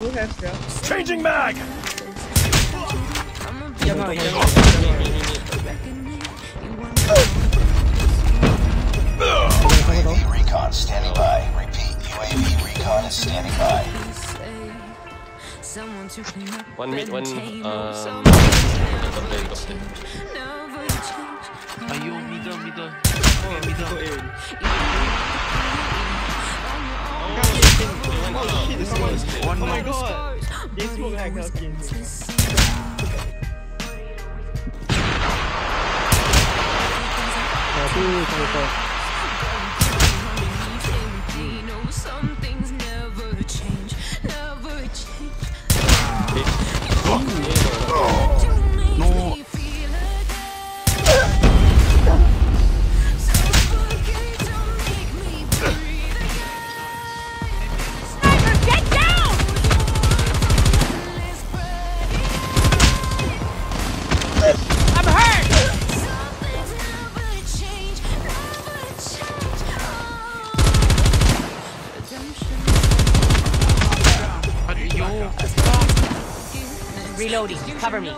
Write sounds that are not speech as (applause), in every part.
Who has yeah? Changing mag! Yang UAV recon standing by. Repeat, UAV recon is standing by. One mid, one um, helicopter, helicopter. Ayo, middle, middle. Oh, middle. Oh my god! 好，继续，继续。Reloading. Cover me.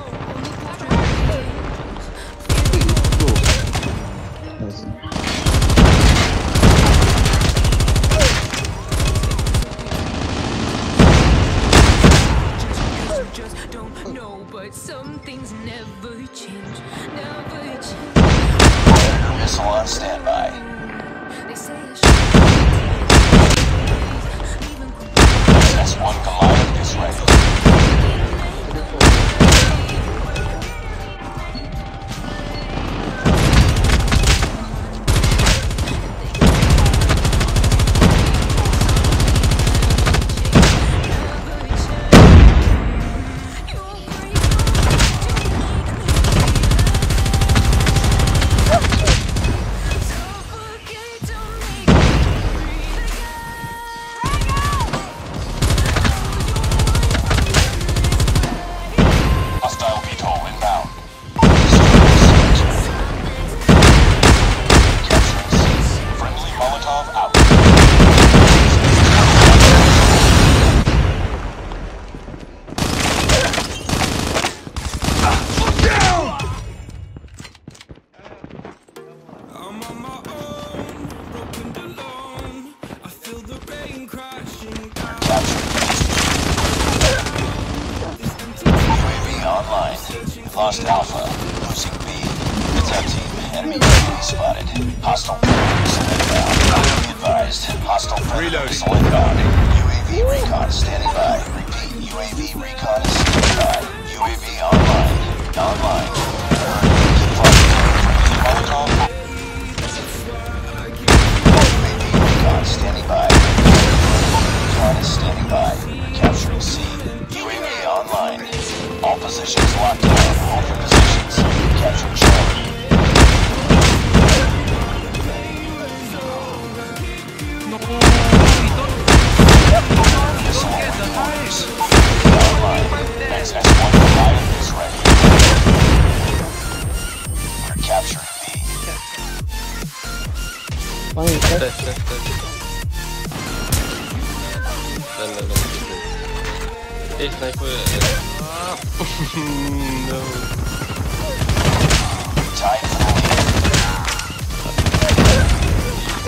just don't know, but some things never change, Lost Alpha. Losing B. It's our team. Enemy UAV spotted. Hostile inbound. Be advised. Hostile predator missile inbound. UAV recon standing by. Repeat. UAV recon is standing by. UAV. Online. All positions locked down. Hold your positions. Capture Charlie. Missile with orders. Online. XS-1 Goliath is ready. We're capturing B. Test, test, test. Done, done, done. Hey, sniper. no. Tied for the lead.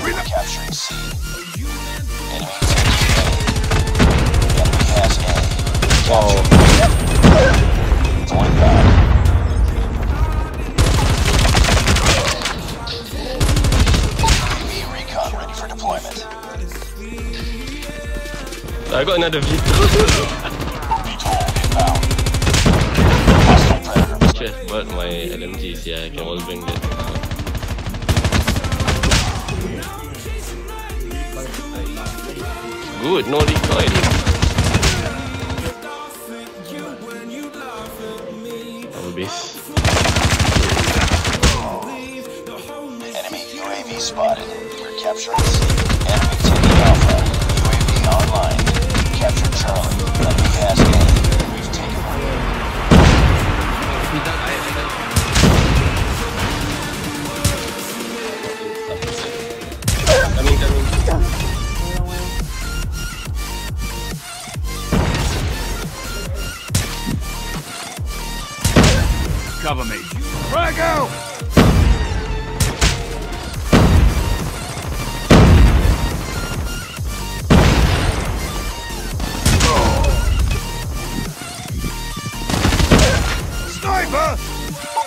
We're capturing C. Enemy taking A. Enemy has A. Wow. It's one back. UAV recon ready for deployment. I got another vehicle. (laughs) but my LMGs, yeah, I can all bring that. Good, no recoil.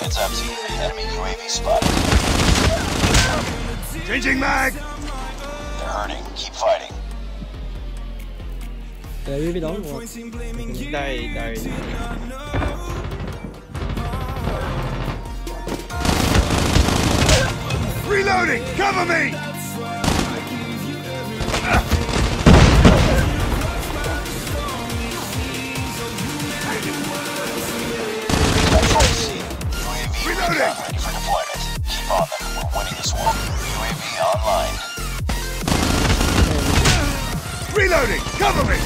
Heads up, team. Enemy UAV spotted. Changing mag! They're hurting. Keep fighting. There you be down. What? Die, die. Reloading! Cover me! Control C. UAV Reloading! recon ready for deployment. Keep on them. We're winning this one. UAV online. Reloading! Cover me!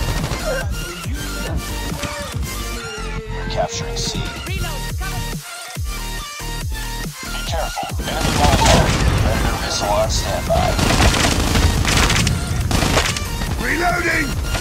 We're capturing C. Be careful. Enemy On standby. Reloading!